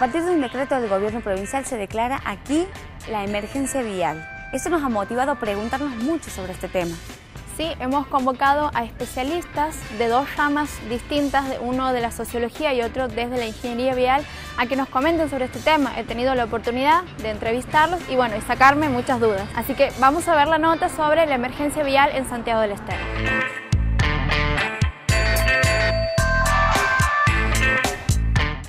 partir de un decreto del gobierno provincial se declara aquí la emergencia vial. Esto nos ha motivado a preguntarnos mucho sobre este tema. Sí, hemos convocado a especialistas de dos ramas distintas, uno de la sociología y otro desde la ingeniería vial, a que nos comenten sobre este tema. He tenido la oportunidad de entrevistarlos y bueno, y sacarme muchas dudas. Así que vamos a ver la nota sobre la emergencia vial en Santiago del Estero.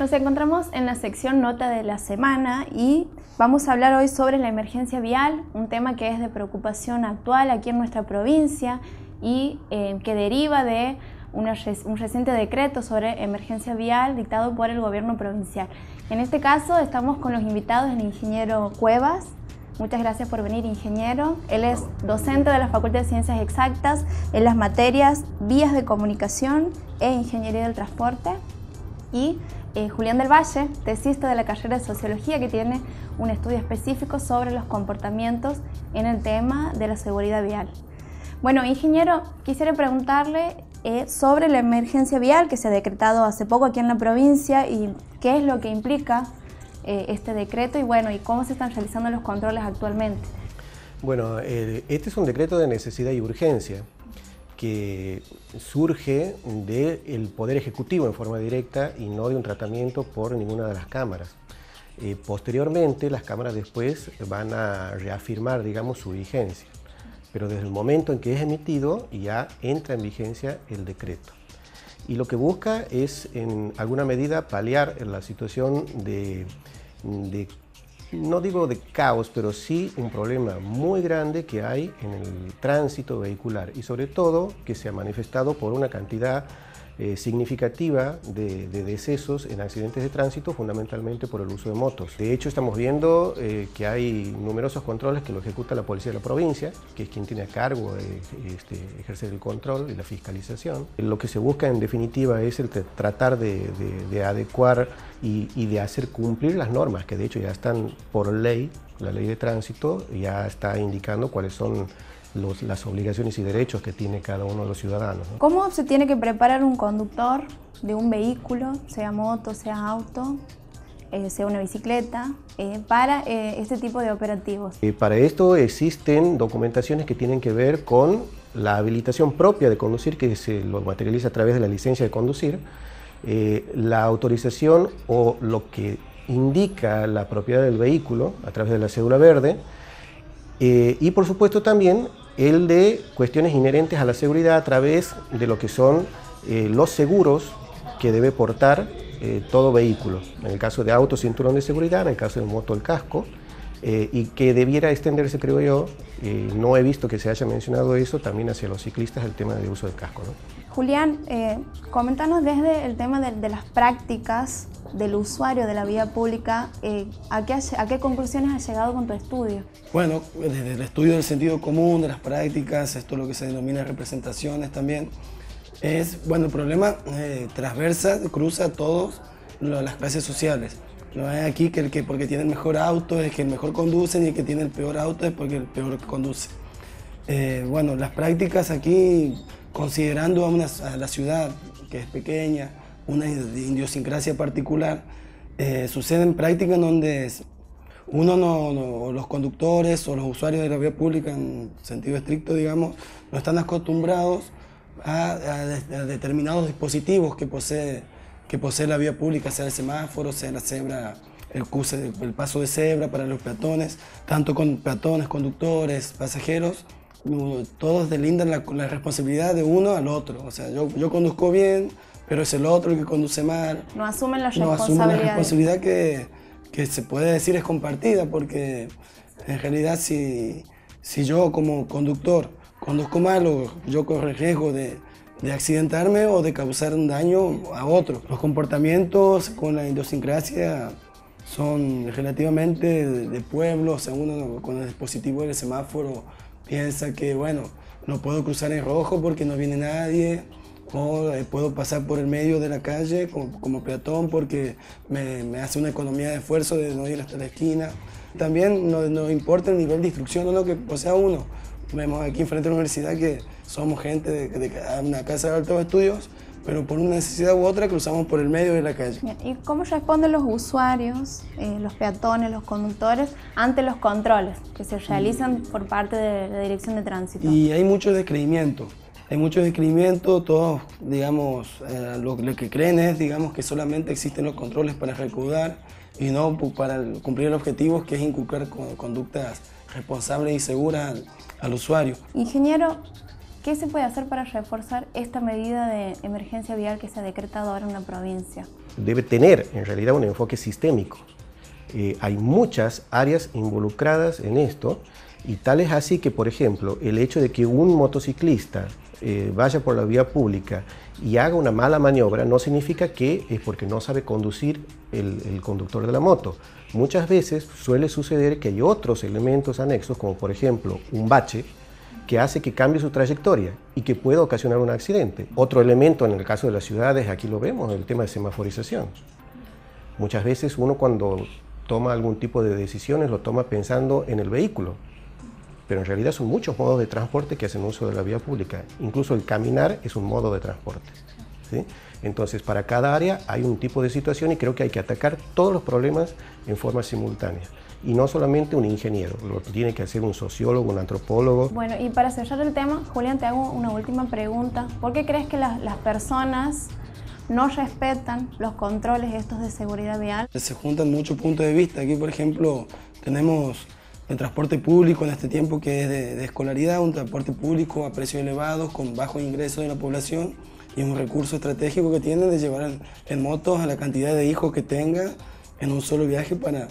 Nos encontramos en la sección Nota de la Semana y vamos a hablar hoy sobre la emergencia vial, un tema que es de preocupación actual aquí en nuestra provincia y eh, que deriva de un reciente decreto sobre emergencia vial dictado por el gobierno provincial. En este caso estamos con los invitados del ingeniero Cuevas. Muchas gracias por venir, ingeniero. Él es docente de la Facultad de Ciencias Exactas en las materias Vías de Comunicación e Ingeniería del Transporte. Y eh, Julián del Valle, tesista de la carrera de Sociología, que tiene un estudio específico sobre los comportamientos en el tema de la seguridad vial. Bueno, ingeniero, quisiera preguntarle eh, sobre la emergencia vial que se ha decretado hace poco aquí en la provincia y qué es lo que implica eh, este decreto y bueno, y cómo se están realizando los controles actualmente. Bueno, este es un decreto de necesidad y urgencia que surge del Poder Ejecutivo en forma directa y no de un tratamiento por ninguna de las cámaras. Eh, posteriormente, las cámaras después van a reafirmar, digamos, su vigencia, pero desde el momento en que es emitido ya entra en vigencia el decreto. Y lo que busca es, en alguna medida, paliar la situación de, de no digo de caos, pero sí un problema muy grande que hay en el tránsito vehicular y sobre todo que se ha manifestado por una cantidad eh, significativa de, decesos en accidentes de tránsito, fundamentalmente por el uso de motos. De hecho, estamos viendo eh, que hay numerosos controles que lo ejecuta la policía de la provincia, que es quien tiene a cargo de este, ejercer el control y la fiscalización. Lo que se busca en definitiva es el tratar de, adecuar y de hacer cumplir las normas, que de hecho ya están por ley, la ley de tránsito ya está indicando cuáles son las obligaciones y derechos que tiene cada uno de los ciudadanos. ¿Cómo se tiene que preparar un conductor de un vehículo, sea moto, sea auto, eh, sea una bicicleta, eh, para eh, este tipo de operativos? para esto existen documentaciones que tienen que ver con la habilitación propia de conducir, que se lo materializa a través de la licencia de conducir, la autorización o lo que indica la propiedad del vehículo a través de la cédula verde, y por supuesto también el de cuestiones inherentes a la seguridad a través de lo que son eh, los seguros que debe portar eh, todo vehículo. En el caso de auto, cinturón de seguridad, en el caso de moto, el casco. Eh, y que debiera extenderse, creo yo, no he visto que se haya mencionado eso, también hacia los ciclistas el tema de uso del casco. Julián, coméntanos desde el tema de, las prácticas del usuario de la vía pública, ¿a, qué, ¿a qué conclusiones has llegado con tu estudio? Bueno, desde el estudio del sentido común, de las prácticas, esto es lo que se denomina representaciones también, es, bueno, el problema eh, transversa, cruza a todas las clases sociales. No es aquí que el que porque tiene el mejor auto es que el mejor conduce, ni el que tiene el peor auto es porque el peor conduce. Eh, bueno, las prácticas aquí, considerando a, una, la ciudad, que es pequeña, una idiosincrasia particular, eh, suceden prácticas donde uno no, los conductores o los usuarios de la vía pública en sentido estricto, digamos, no están acostumbrados a, determinados dispositivos que posee, que posee la vía pública, sea el semáforo, sea la cebra, el, el paso de cebra para los peatones, tanto con peatones, conductores, pasajeros, todos delindan la, la, responsabilidad de uno al otro. O sea, yo, yo conduzco bien, pero es el otro el que conduce mal. No asumen la responsabilidad. No asumen la responsabilidad que que se puede decir es compartida, porque en realidad si, si yo como conductor conduzco mal, yo corro el riesgo de, de accidentarme o de causar un daño a otro. Los comportamientos con la idiosincrasia son relativamente de, pueblo, según uno con el dispositivo del semáforo piensa que, bueno, no puedo cruzar en rojo porque no viene nadie, o eh, puedo pasar por el medio de la calle como, peatón porque me, hace una economía de esfuerzo de no ir hasta la esquina. También no, importa el nivel de instrucción o lo que posea uno. Vemos aquí enfrente de la universidad que somos gente de, una casa de altos estudios, pero por una necesidad u otra cruzamos por el medio de la calle. ¿Y cómo responden los usuarios, eh, los peatones, los conductores ante los controles que se realizan por parte de la Dirección de Tránsito? Y hay mucho descreimiento. Hay mucho descreimiento, todos, digamos, eh, lo, que creen es, digamos, que solamente existen los controles para recaudar y no para cumplir el objetivo que es inculcar conductas responsables y seguras al, al usuario. Ingeniero, ¿Qué se puede hacer para reforzar esta medida de emergencia vial que se ha decretado ahora en la provincia? Debe tener en realidad un enfoque sistémico. Eh, hay muchas áreas involucradas en esto y tal es así que, por ejemplo, el hecho de que un motociclista eh, vaya por la vía pública y haga una mala maniobra no significa que es porque no sabe conducir el, el conductor de la moto. Muchas veces suele suceder que hay otros elementos anexos, como por ejemplo un bache, que hace que cambie su trayectoria y que pueda ocasionar un accidente. Otro elemento en el caso de las ciudades, aquí lo vemos, el tema de semaforización. Muchas veces uno cuando toma algún tipo de decisiones lo toma pensando en el vehículo, pero en realidad son muchos modos de transporte que hacen uso de la vía pública. Incluso el caminar es un modo de transporte. Entonces, para cada área hay un tipo de situación y creo que hay que atacar todos los problemas en forma simultánea y no solamente un ingeniero, lo tiene que hacer un sociólogo, un antropólogo. Bueno, y para cerrar el tema, Julián, te hago una última pregunta. ¿Por qué crees que las, las personas no respetan los controles estos de seguridad vial? Se juntan muchos puntos de vista. Aquí, por ejemplo, tenemos el transporte público en este tiempo que es de, escolaridad, un transporte público a precios elevados, con bajos ingresos de la población y un recurso estratégico que tiene de llevar en motos a la cantidad de hijos que tenga en un solo viaje para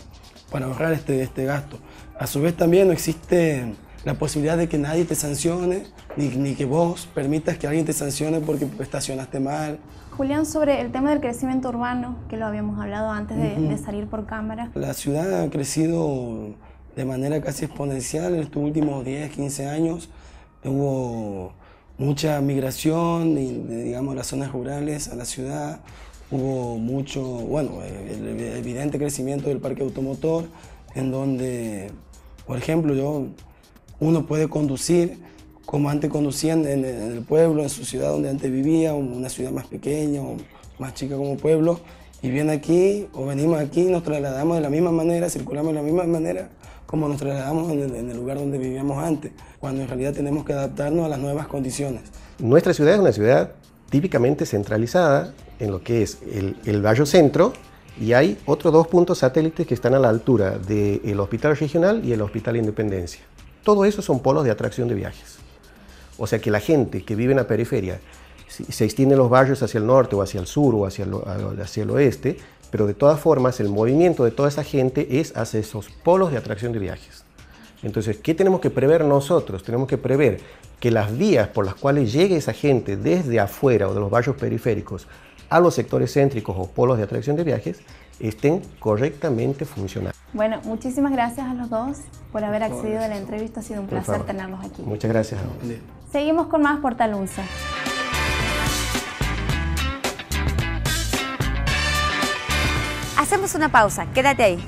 para ahorrar este, este gasto. A su vez también no existe la posibilidad de que nadie te sancione, ni, ni, que vos permitas que alguien te sancione porque estacionaste mal. Julián, sobre el tema del crecimiento urbano, que lo habíamos hablado antes de, de, salir por cámara. La ciudad ha crecido de manera casi exponencial en estos últimos 10, 15 años. Hubo mucha migración de, digamos, las zonas rurales a la ciudad hubo mucho, bueno, el evidente crecimiento del parque automotor, en donde, por ejemplo, yo, uno puede conducir como antes conducían en el pueblo, en su ciudad donde antes vivía, una ciudad más pequeña o más chica como pueblo, y viene aquí o venimos aquí, nos trasladamos de la misma manera, circulamos de la misma manera como nos trasladamos en el, lugar donde vivíamos antes, cuando en realidad tenemos que adaptarnos a las nuevas condiciones. Nuestra ciudad es una ciudad típicamente centralizada en lo que es el, barrio centro y hay otros dos puntos satélites que están a la altura del Hospital Regional y el Hospital Independencia. Todo eso son polos de atracción de viajes. O sea que la gente que vive en la periferia se extiende los barrios hacia el norte o hacia el sur o hacia el, hacia el oeste, pero de todas formas el movimiento de toda esa gente es hacia esos polos de atracción de viajes. Entonces, ¿qué tenemos que prever nosotros? Tenemos que prever que las vías por las cuales llegue esa gente desde afuera o de los barrios periféricos a los sectores céntricos o polos de atracción de viajes estén correctamente funcionando. Bueno, muchísimas gracias a los dos por haber accedido a la entrevista. Ha sido un placer tenerlos aquí. Muchas gracias. Seguimos con más Portalunza. Hacemos una pausa. Quédate ahí.